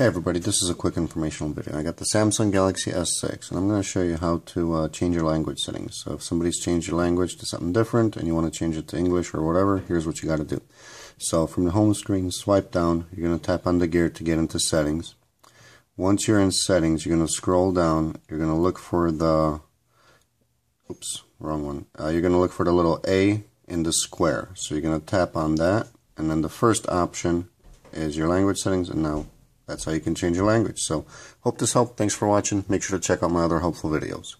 Hey everybody, this is a quick informational video. I got the Samsung Galaxy S6 and I'm going to show you how to uh, change your language settings. So if somebody's changed your language to something different and you want to change it to English or whatever, here's what you got to do. So from the home screen, swipe down, you're going to tap on the gear to get into settings. Once you're in settings, you're going to scroll down, you're going to look for the, oops, wrong one. Uh, you're going to look for the little A in the square. So you're going to tap on that and then the first option is your language settings and now that's how you can change your language. So hope this helped. Thanks for watching. Make sure to check out my other helpful videos.